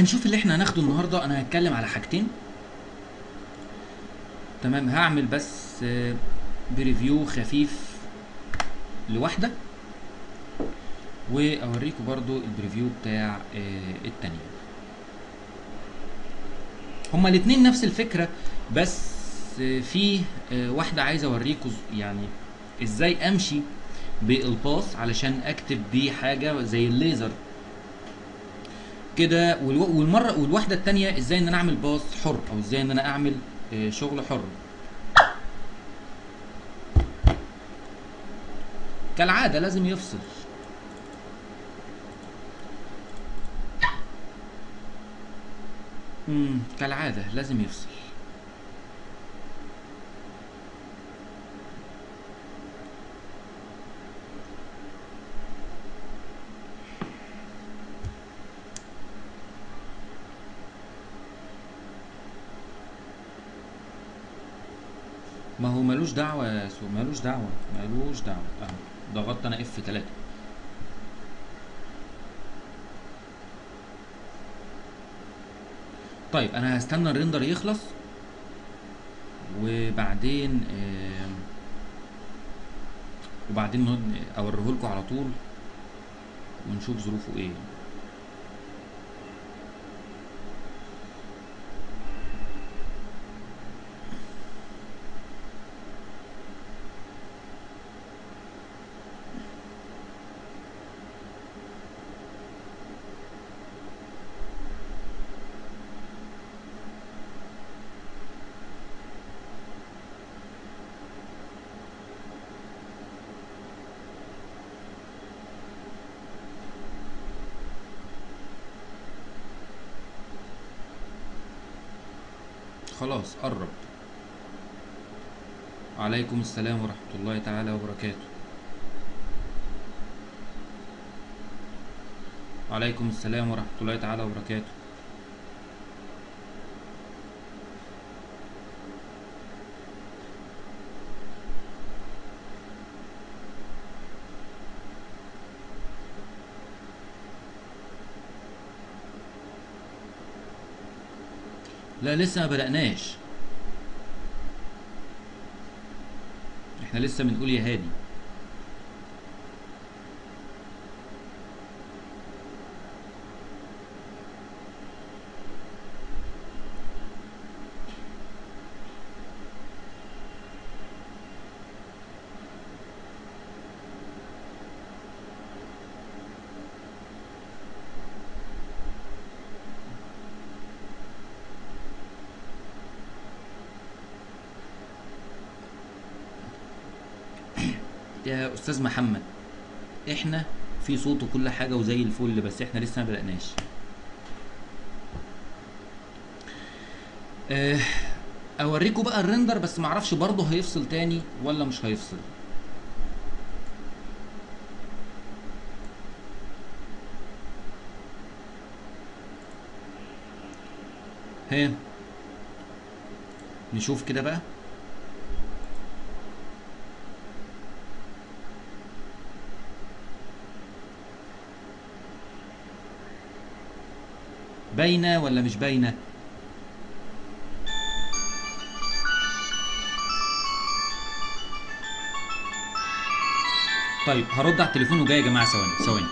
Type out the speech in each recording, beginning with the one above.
هنشوف اللي إحنا هناخده النهارده. أنا هتكلم على حاجتين. تمام؟ هعمل بس آه، preview خفيف لواحدة وأوريكم برضو ال preview بتاع آه، التانية. هما الاتنين نفس الفكرة بس آه، في واحدة عايز أوريكم يعني إزاي أمشي بال path علشان أكتب بيه حاجة زي الليزر. كده والو- والمرة والواحدة التانية إزاي إن أنا أعمل باص حر أو إزاي إن أنا أعمل آه، شغل حر. كالعادة لازم يفصل. امم كالعادة لازم يفصل. ما هو ملوش دعوة يا سو ملوش دعوة ملوش دعوة. أهو ضغطت أنا F 3 طيب أنا هستنى ال render يخلص وبعدين آم، وبعدين نقعد اوريه لكم على طول ونشوف ظروفه إيه. خلاص قرب. عليكم السلام ورحمة الله تعالى وبركاته. عليكم السلام ورحمة الله تعالى وبركاته. لا لسه ما بدأناش. إحنا لسه بنقول يا هادي يا أستاذ محمد إحنا في صوت وكل حاجة وزي الفل بس إحنا لسه ما بدأناش. آه، اوريكم بقى الريندر بس معرفش برضه هيفصل تاني ولا مش هيفصل. ها نشوف كده بقى. باينه ولا مش باينه طيب هرد على التليفون وجاي يا جماعة ثواني ثواني.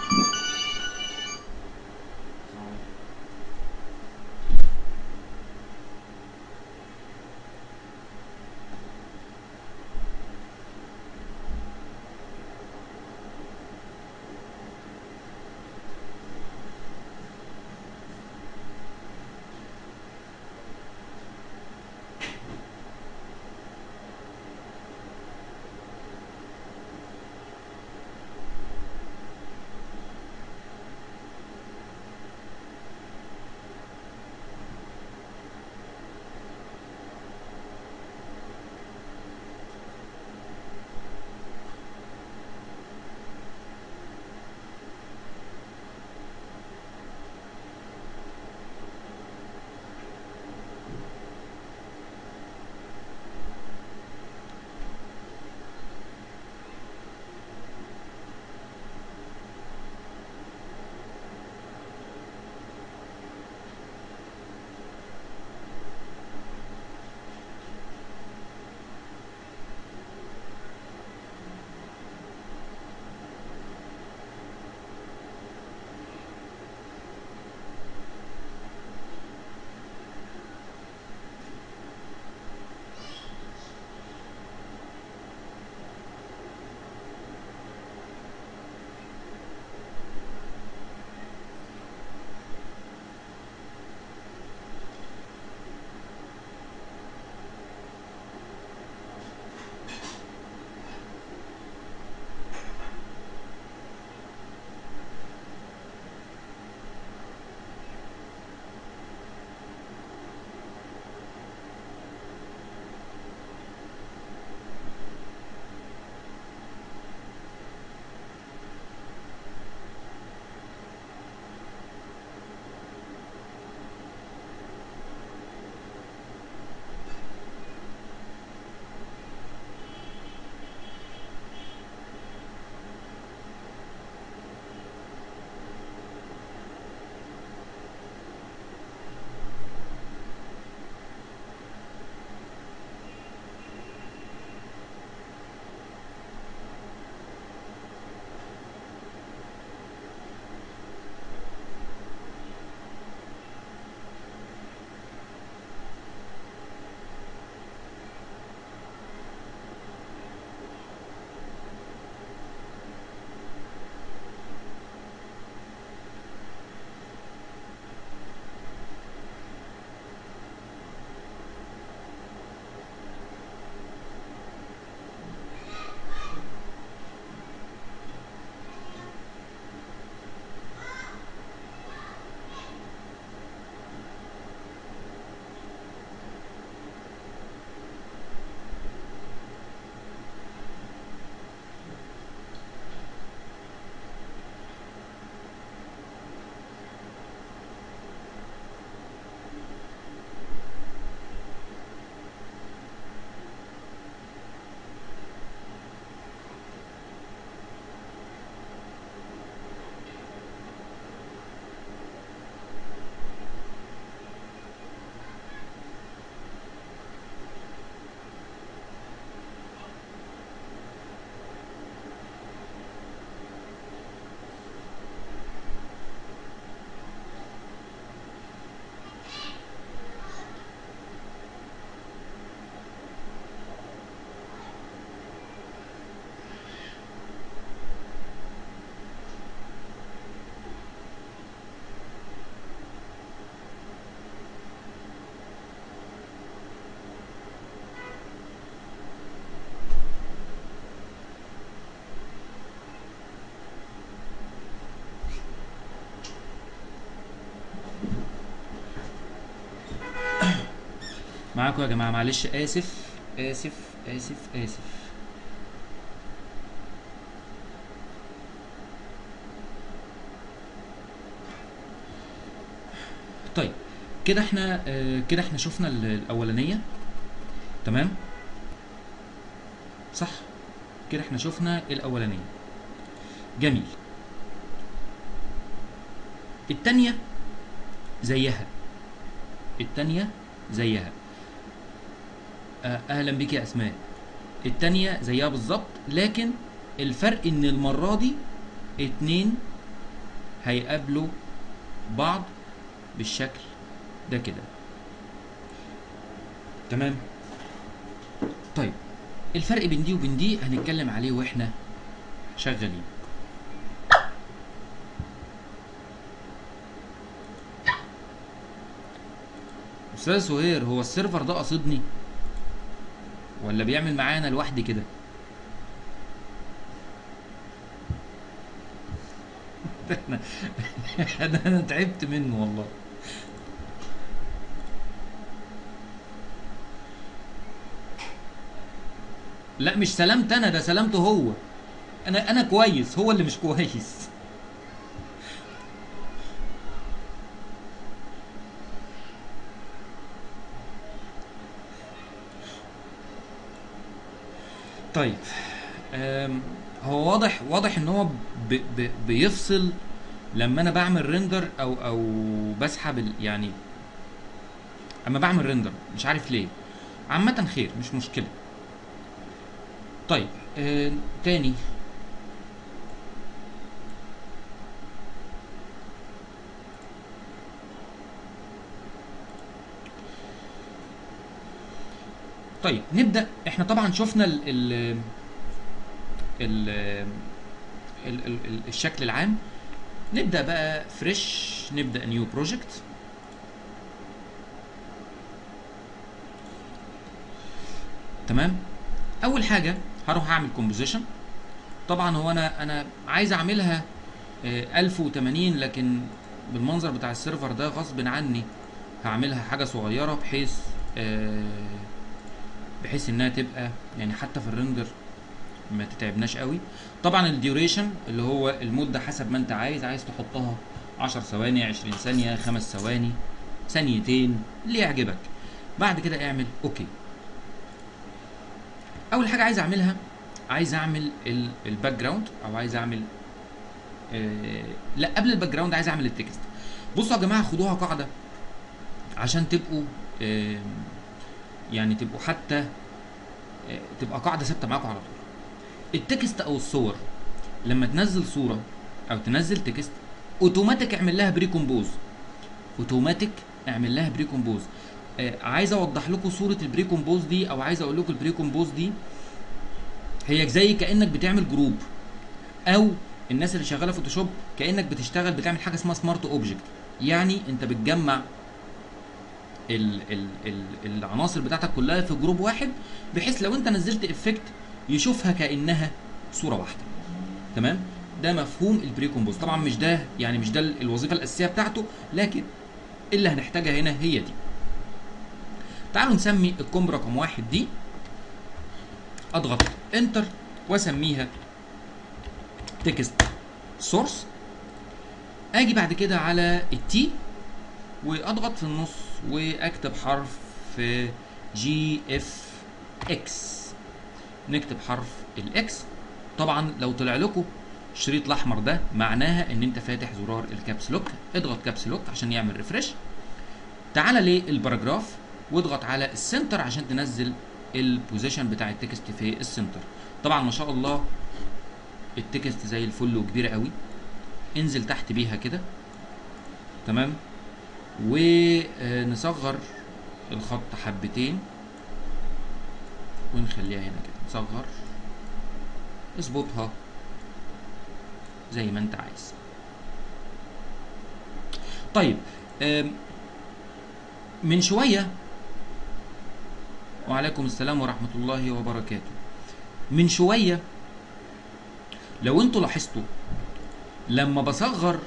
معاكم يا جماعة معلش آسف آسف آسف آسف. طيب كده إحنا آه، كده إحنا شفنا ال- الأولانية. تمام؟ صح؟ كده إحنا شفنا الأولانية. جميل. التانية زيها. التانية زيها. أهلا بيك يا أسماء. التانية زيها بالظبط لكن الفرق إن المرة دي اتنين هيقابلوا بعض بالشكل ده كده. تمام؟ طيب الفرق بين دي وبين دي هنتكلم عليه وإحنا شغالين. أستاذ سهير هو السيرفر ده قصدني ولا بيعمل معانا لوحدي كده؟ ده أنا أنا تعبت منه والله. لا مش سلامت أنا ده سلامته هو. أنا أنا كويس هو اللي مش كويس. طيب هو واضح واضح إن هو بيفصل لما أنا بعمل ريندر أو أو بسحب يعني أما بعمل ريندر مش عارف ليه. عامة خير مش مشكلة. طيب تاني. طيب نبدأ. إحنا طبعا شفنا ال ال ال ال ال ال الشكل العام. نبدأ بقى fresh نبدأ new project تمام؟ أول حاجة هروح أعمل composition طبعا هو أنا أنا عايز أعملها آه، 1080 لكن بالمنظر بتاع السيرفر ده غصب عني هعملها حاجة صغيرة بحيث آه، بحيث إنها تبقى يعني حتى في ال render ما تتعبناش قوي. طبعا ال duration اللي هو المدة حسب ما أنت عايز عايز تحطها 10 ثواني 20 ثانية 5 ثواني ثانيتين اللي يعجبك. بعد كده اعمل okay. أول حاجة عايز أعملها عايز أعمل ال background أو عايز أعمل آه لا قبل ال background عايز أعمل ال text بصوا يا جماعة خدوها قاعدة عشان تبقوا يعني تبقوا حتى آه تبقى قاعدة ثابتة معاكم على طول. ال text أو الصور لما تنزل صورة أو تنزل text أوتوماتيك اعمل لها pre-compose أوتوماتيك اعمل لها pre-compose آه عايز أوضح لكم صورة ال pre-compose دي أو عايز أقول لكم ال pre-compose دي؟ هي زي كأنك بتعمل group. أو الناس اللي شغالة فوتوشوب كأنك بتشتغل بتعمل حاجة اسمها smart object يعني أنت بتجمع ال ال ال العناصر بتاعتك كلها في group واحد بحيث لو انت نزلت effect يشوفها كأنها صورة واحدة. تمام؟ ده مفهوم ال pre-compose طبعا مش ده يعني مش ده الوظيفة الأساسية بتاعته لكن اللي هنحتاجها هنا هي دي. تعالوا نسمي ال comp رقم واحد دي أضغط enter وأسميها text source آجي بعد كده على ال T وأضغط في النص وأكتب حرف GFX نكتب حرف ال X طبعا لو طلع لكم الشريط الأحمر ده معناها إن أنت فاتح زرار ال caps lock اضغط caps lock عشان يعمل refresh تعالى لل paragraph واضغط على ال center عشان تنزل ال position بتاع ال text في ال center طبعا ما شاء الله التكست زي الفل وكبيره قوي. انزل تحت بيها كده. تمام؟ ونصغر الخط حبتين ونخليها هنا كده. نصغر اظبطها زي ما انت عايز. طيب من شوية وعليكم السلام ورحمة الله وبركاته. من شوية لو أنتوا لاحظتوا لما بصغر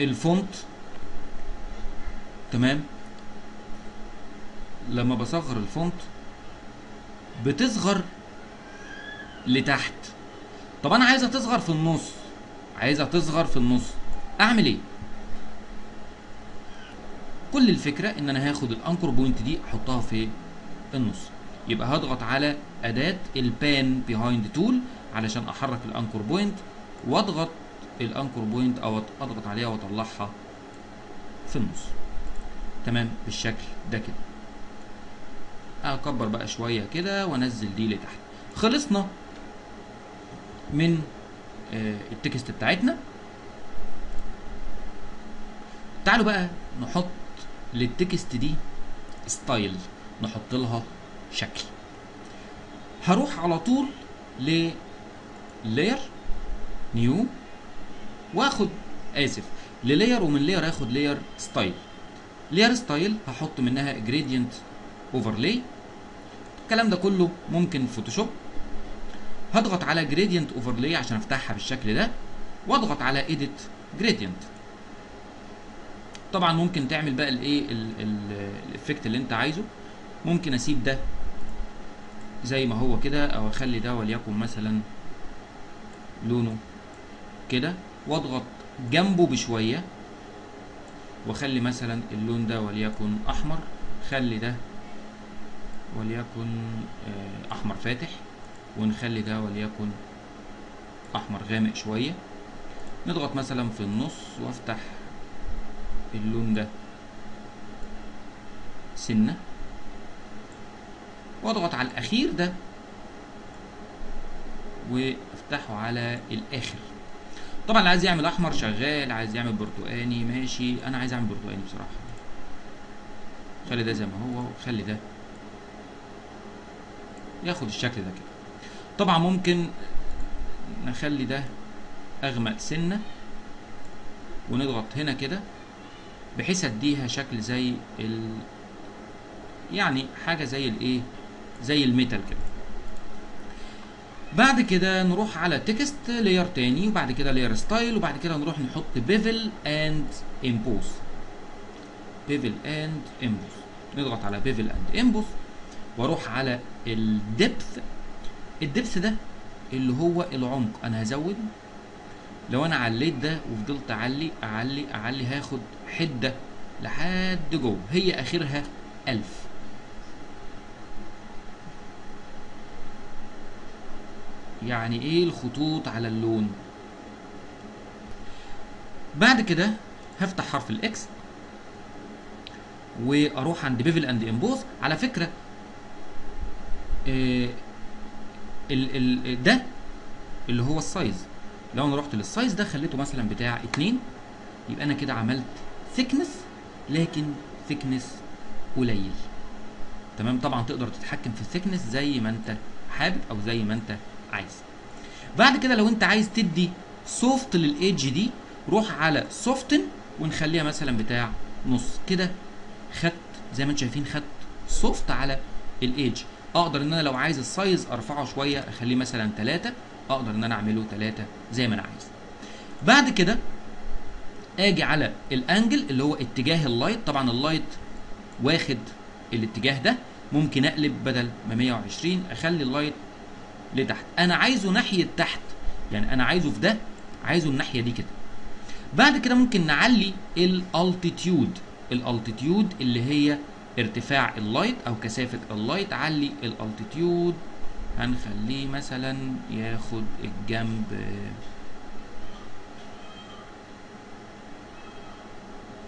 ال font تمام؟ لما بصغر ال font بتصغر لتحت. طب أنا عايزها تصغر في النص. عايزها تصغر في النص. أعمل إيه؟ كل الفكرة إن أنا هاخد ال anchor point دي أحطها في النص. يبقى هضغط على أداة ال pan behind tool علشان أحرك ال anchor point وأضغط ال anchor point أو أضغط عليها وأطلعها في النص. تمام بالشكل ده كده. أكبر بقى شوية كده وأنزل دي لتحت. خلصنا من آه ال text بتاعتنا. تعالوا بقى نحط لل text دي style نحط لها شكل. هروح على طول ل layer new وآخد آسف ل layer ومن layer هاخد layer style layer style هحط منها gradient overlay الكلام ده كله ممكن فوتوشوب هضغط على gradient overlay عشان أفتحها بالشكل ده وأضغط على edit gradient طبعا ممكن تعمل بقى الإيه ال effect اللي أنت عايزه. ممكن أسيب ده زي ما هو كده أو أخلي ده وليكن مثلا لونه كده وأضغط جنبه بشوية. واخلي مثلا اللون ده وليكن أحمر خلي ده وليكن أحمر فاتح ونخلي ده وليكن أحمر غامق شوية. نضغط مثلا في النص وأفتح اللون ده سنة. واضغط على الأخير ده وأفتحه على الآخر. طبعا اللي عايز يعمل أحمر شغال عايز يعمل برتقاني ماشي. أنا عايز أعمل برتقاني بصراحة. خلي ده زي ما هو وخلي ده. ياخد الشكل ده كده. طبعا ممكن نخلي ده أغمق سنة ونضغط هنا كده بحيث أديها شكل زي ال يعني حاجة زي الإيه زي ال metal كده. بعد كده نروح على text layer تاني وبعد كده layer style وبعد كده نروح نحط bevel and emboss bevel and emboss نضغط على bevel and emboss وأروح على ال depth ال depth ده اللي هو العمق. أنا هزود. لو أنا عليت ده وفضلت أعلي أعلي أعلي هاخد حدة لحد جوه. هي آخرها ألف. يعني إيه الخطوط على اللون. بعد كده هفتح حرف ال X وأروح عند bevel and emboss على فكرة آه ال ال ده اللي هو ال size لو أنا رحت لل size ده خليته مثلا بتاع اتنين يبقى أنا كده عملت thickness لكن thickness قليل. تمام؟ طبعا تقدر تتحكم في ال thickness زي ما أنت حابب أو زي ما أنت عايز. بعد كده لو انت عايز تدي soft لل edge دي روح على soften ونخليها مثلا بتاع نص. كده خدت زي ما أنتم شايفين خدت soft على ال edge أقدر إن أنا لو عايز ال size أرفعه شوية أخليه مثلا 3 أقدر إن أنا أعمله 3 زي ما أنا عايز. بعد كده آجي على ال angle اللي هو اتجاه ال light طبعا ال light واخد الاتجاه ده. ممكن أقلب بدل ما 120 أخلي ال light لتحت. أنا عايزه ناحية تحت. يعني أنا عايزه في ده عايزه الناحية دي كده. بعد كده ممكن نعلي ال altitude ال altitude اللي هي ارتفاع ال light أو كثافة اللايت علي ال altitude هنخليه مثلا ياخد الجنب.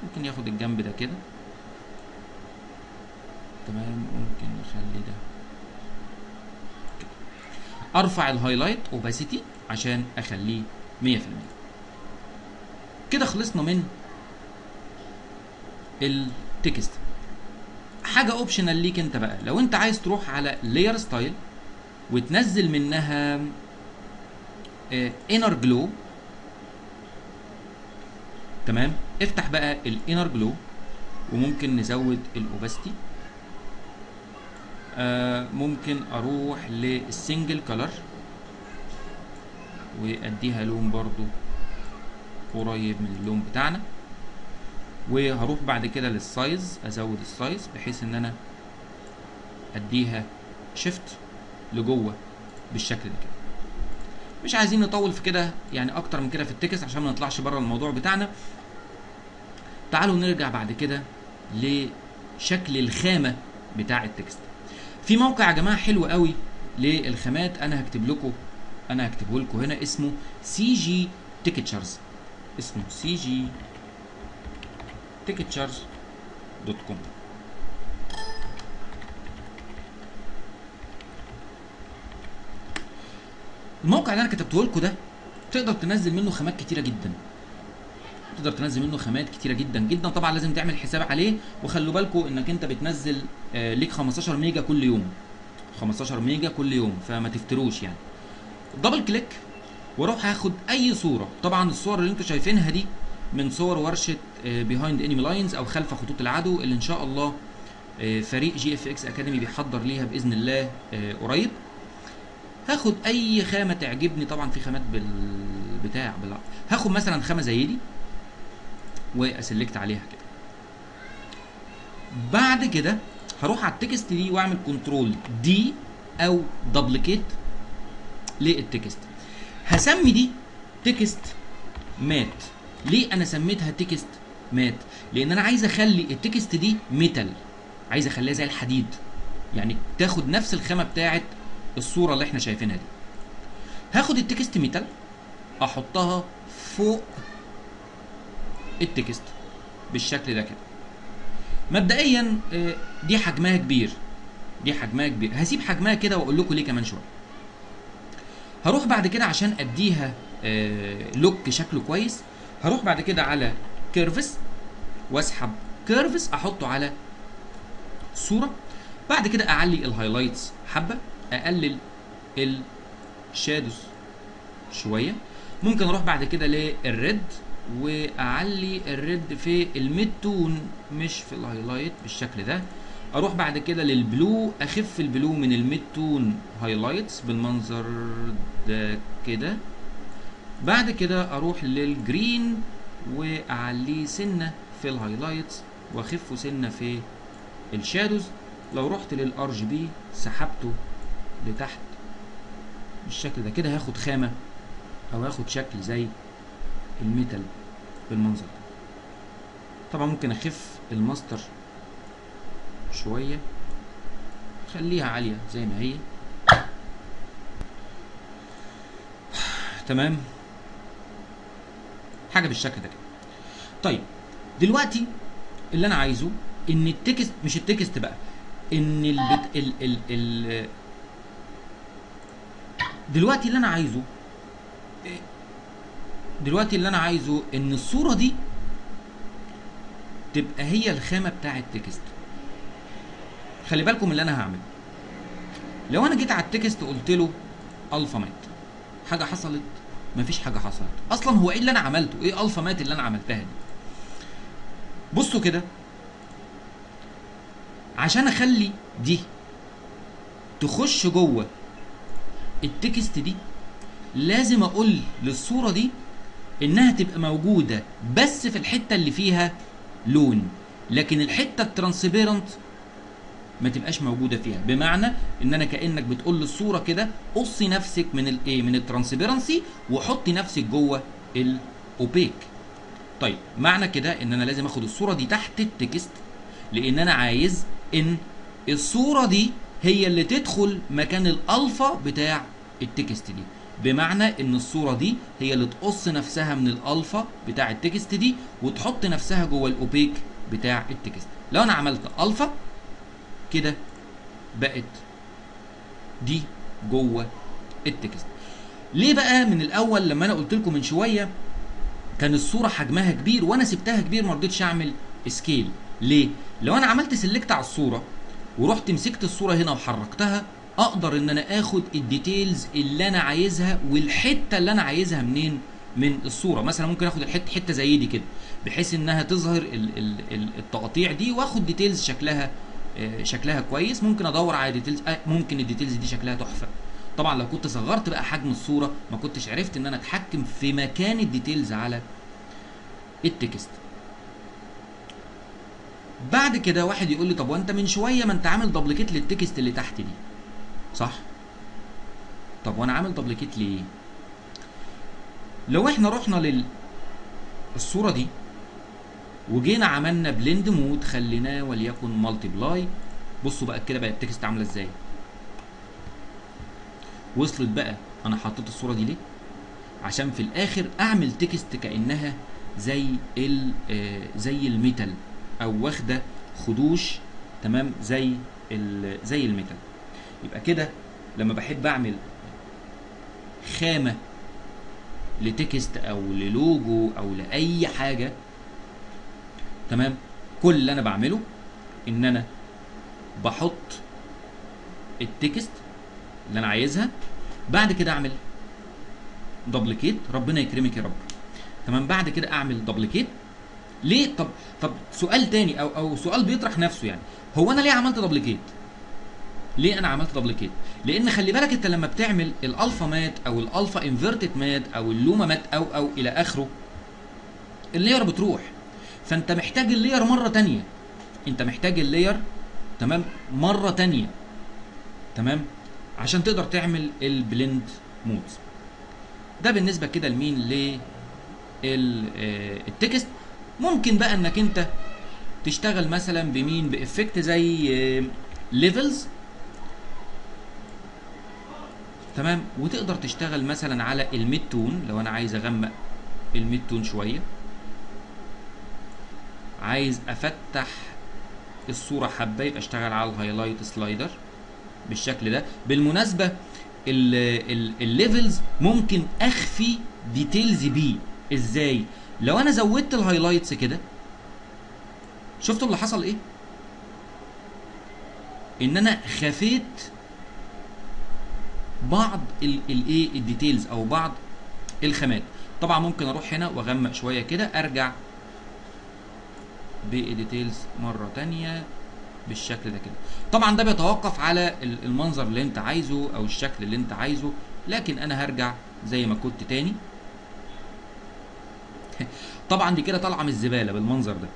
ممكن ياخد الجنب ده كده. تمام ممكن نخلي ده. أرفع ال highlight opacity عشان أخليه 100% كده خلصنا من ال text. حاجة optional ليك أنت بقى. لو أنت عايز تروح على layer style وتنزل منها inner glow تمام؟ افتح بقى ال inner glow وممكن نزود ال opacity آه ممكن أروح لل single color وأديها لون برضو قريب من اللون بتاعنا. وهروح بعد كده لل size أزود ال size بحيث إن أنا أديها شيفت لجوه بالشكل ده كده. مش عايزين نطول في كده يعني أكتر من كده في ال text عشان ما نطلعش بره الموضوع بتاعنا. تعالوا نرجع بعد كده لشكل الخامة بتاع ال text. في موقع يا جماعة حلو قوي للخامات أنا هكتب لكم أنا هكتبه لكم هنا اسمه CG Textures اسمه CG Textures dot com الموقع اللي أنا كتبته لكم ده تقدر تنزل منه خامات كتيرة جدا. تقدر تنزل منه خامات كتيرة جدا جدا. طبعا لازم تعمل حساب عليه وخلوا بالكم إنك أنت بتنزل ليك 15 ميجا كل يوم. 15 ميجا كل يوم فما تفتروش يعني. double click وأروح هاخد أي صورة. طبعا الصور اللي أنتم شايفينها دي من صور ورشة Behind Enemy Lines أو خلف خطوط العدو اللي إن شاء الله آه فريق GFX Academy بيحضر ليها بإذن الله آه قريب. هاخد أي خامة تعجبني. طبعا في خامات بالبتاع بال... هاخد مثلا خامة زي دي وأ select عليها كده. بعد كده هروح على ال text دي واعمل control D أو duplicate لل text. هسمي دي text mat. ليه أنا سميتها text mat؟ لأن أنا عايز أخلي ال text دي metal عايز أخليها زي الحديد. يعني تاخد نفس الخامة بتاعت الصورة اللي إحنا شايفينها دي. هاخد ال text metal أحطها فوق ال text بالشكل ده كده. مبدئيا دي حجمها كبير. دي حجمها كبير. هسيب حجمها كده وأقول لكم ليه كمان شوية. هروح بعد كده عشان أديها look شكله كويس. هروح بعد كده على curves واسحب curves أحطه على صورة. بعد كده أعلي ال highlights حبة أقلل ال shadows شوية. ممكن أروح بعد كده لل red واعلي ال red في ال mid tone مش في ال highlight بالشكل ده. أروح بعد كده لل blue اخف ال blue من ال mid tone highlights بالمنظر ده كده. بعد كده أروح لل green واعليه سنة في ال highlights واخفه سنة في ال shadows. لو رحت لل RGB سحبته لتحت بالشكل ده كده هاخد خامة أو هاخد شكل زي ال metal بالمنظر ده. طبعا ممكن أخف الماستر شوية خليها عالية زي ما هي. تمام؟ حاجة بالشكل ده. كده طيب دلوقتي اللي أنا عايزه إن ال text مش ال text بقى إن ال ال ال دلوقتي اللي أنا عايزه دلوقتي اللي أنا عايزه إن الصورة دي تبقى هي الخامة بتاع ال text. خلي بالكم اللي أنا هعمله. لو أنا جيت على ال text قلت له alpha matte. حاجة حصلت؟ مفيش حاجة حصلت. أصلا هو إيه اللي أنا عملته؟ إيه alpha matte اللي أنا عملتها دي؟ بصوا كده. عشان أخلي دي تخش جوه ال text دي لازم أقول للصورة دي إنها تبقى موجودة بس في الحتة اللي فيها لون. لكن الحتة ال transparent ما تبقاش موجودة فيها. بمعنى إن أنا كأنك بتقول للصورة كده قصي نفسك من الايه من ال transparency وحطي نفسك جوه ال opaque طيب معنى كده إن أنا لازم آخد الصورة دي تحت ال text لأن أنا عايز إن الصورة دي هي اللي تدخل مكان الألفا بتاع ال text دي. بمعنى إن الصورة دي هي اللي تقص نفسها من الألفا بتاع ال text دي وتحط نفسها جوه ال opaque بتاع ال text. لو أنا عملت ألفا كده بقت دي جوه ال text. ليه بقى؟ من الأول لما أنا قلت لكم من شوية كان الصورة حجمها كبير وأنا سبتها كبير ما رضيتش أعمل scale ليه؟ لو أنا عملت select على الصورة ورحت مسكت الصورة هنا وحركتها أقدر إن أنا آخد ال details اللي أنا عايزها والحتة اللي أنا عايزها منين؟ من الصورة. مثلا ممكن آخد الحته حتة زي دي كده بحيث إنها تظهر ال ال ال التقاطيع دي وآخد details شكلها آه شكلها كويس. ممكن أدور على details آه ممكن ال details دي شكلها تحفة. طبعا لو كنت صغرت بقى حجم الصورة ما كنتش عرفت إن أنا أتحكم في مكان ال details على ال text. بعد كده واحد يقول لي طب وأنت من شوية ما أنت عامل duplicate لل text اللي تحت دي. صح؟ طب وأنا عامل duplicate ليه؟ لو إحنا رحنا لل الصورة دي وجينا عملنا blend mode خليناه وليكن multiply بصوا بقى كده بقى ال text عاملة إزاي؟ وصلت بقى أنا حطيت الصورة دي ليه؟ عشان في الآخر أعمل text كأنها زي ال آه، زي ال metal أو واخدة خدوش تمام؟ زي زي ال metal. يبقى كده لما بحب أعمل خامة ل text أو للوجو أو لأي حاجة تمام؟ كل اللي أنا بعمله إن أنا بحط ال text اللي أنا عايزها بعد كده أعمل duplicate ربنا يكرمك يا رب. تمام؟ بعد كده أعمل duplicate ليه؟ طب طب سؤال تاني أو أو سؤال بيطرح نفسه يعني. هو أنا ليه عملت duplicate ليه أنا عملت duplicate لأن خلي بالك أنت لما بتعمل ال alpha matte أو ال alpha inverted matte أو ال luma matte أو أو إلى آخره ال layer بتروح. فأنت محتاج ال layer مرة تانية. أنت محتاج ال layer تمام؟ مرة تانية. تمام؟ عشان تقدر تعمل ال blend modes ده بالنسبة كده لمين؟ ل ال text ممكن بقى إنك أنت تشتغل مثلا بمين؟ ب effect زي levels تمام؟ وتقدر تشتغل مثلا على ال mid tone لو أنا عايز أغمق ال mid tone شوية. عايز أفتح الصورة حبة يبقى أشتغل على ال highlight slider بالشكل ده. بالمناسبة ال levels ممكن أخفي details بيه إزاي؟ لو أنا زودت ال highlights كده شفتوا اللي حصل إيه؟ إن أنا خفيت بعض الايه ال details أو بعض الخامات. طبعا ممكن أروح هنا وأغمق شوية كده أرجع بال details مرة تانية بالشكل ده كده. طبعا ده بيتوقف على المنظر اللي أنت عايزه أو الشكل اللي أنت عايزه لكن أنا هرجع زي ما كنت تاني. طبعا دي كده طالعة من الزبالة بالمنظر ده.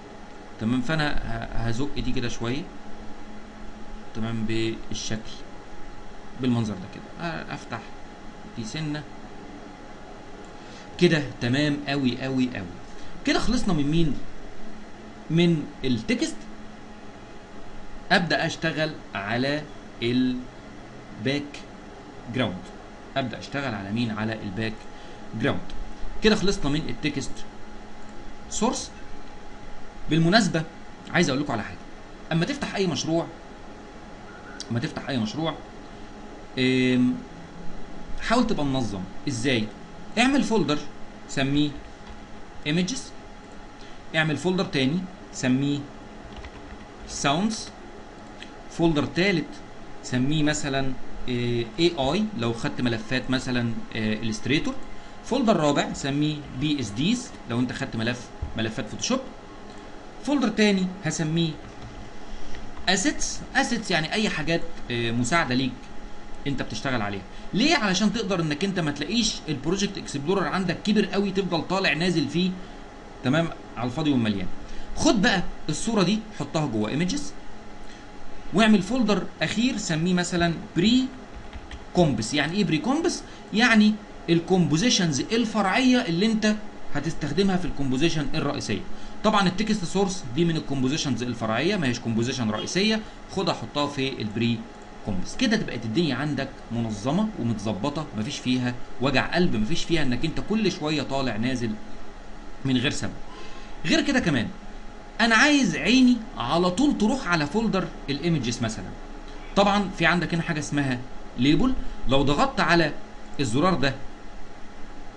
تمام؟ فأنا هزق دي كده شوية. تمام؟ بالشكل. بالمنظر ده كده. أفتح دي سنة. كده تمام قوي قوي قوي كده خلصنا من مين؟ من ال text. أبدأ أشتغل على ال background أبدأ أشتغل على مين؟ على ال background كده خلصنا من ال text. source بالمناسبة عايز أقول لكم على حاجة. أما تفتح أي مشروع أما تفتح أي مشروع حاول تبقى منظم إزاي؟ اعمل folder سميه images. اعمل folder تاني سميه sounds. folder تالت سميه مثلا AI لو خدت ملفات مثلا الستريتور folder رابع سميه PSDs لو انت خدت ملف ملفات فوتوشوب folder تاني هسميه assets assets يعني أي حاجات مساعدة ليك. انت بتشتغل عليها. ليه؟ علشان تقدر انك انت ما تلاقيش ال project explorer عندك كبر قوي تفضل طالع نازل فيه تمام؟ على الفاضي والمليان. خد بقى الصورة دي حطها جوه images واعمل folder أخير سميه مثلا pre comps يعني إيه pre comps يعني ال compositions الفرعية اللي انت هتستخدمها في ال composition الرئيسية. طبعا ال text source دي من ال compositions الفرعية ما هيش composition رئيسية. خدها حطها في ال pre comps. كده تبقت الدنيا عندك منظمة ومتظبطة مفيش فيها وجع قلب مفيش فيها إنك أنت كل شوية طالع نازل من غير سبب. غير كده كمان أنا عايز عيني على طول تروح على folder ال images مثلا. طبعا في عندك هنا حاجة اسمها label. لو ضغطت على الزرار ده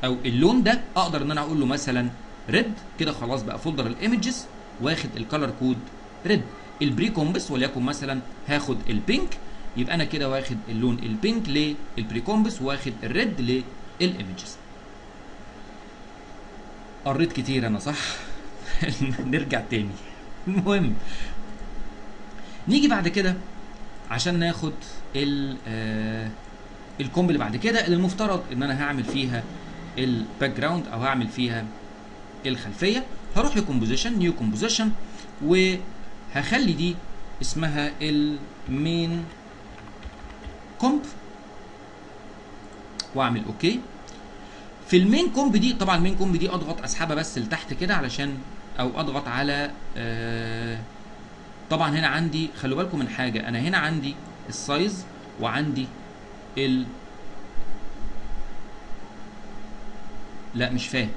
أو اللون ده أقدر إن أنا أقول له مثلا red. كده خلاص بقى folder ال images واخد ال color code red. ال pre comps وليكن مثلا هاخد ال pink يبقى أنا كده واخد اللون ال pink لل pre comps واخد ال red لل images قريت كتير أنا صح؟ نرجع تاني. المهم. نيجي بعد كده عشان ناخد ال آه ال comp اللي بعد كده اللي المفترض إن أنا هعمل فيها ال background أو هعمل فيها الخلفية. هروح ل composition new composition و هخلي دي اسمها ال main comp. واعمل okay. في ال main comp دي طبعا ال main comp دي أضغط أسحبها بس لتحت كده علشان أو أضغط على آه طبعا هنا عندي خلوا بالكم من حاجة أنا هنا عندي السايز وعندي ال لا مش فاهم.